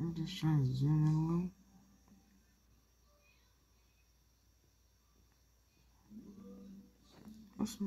I'm just trying to zoom in a little. What's the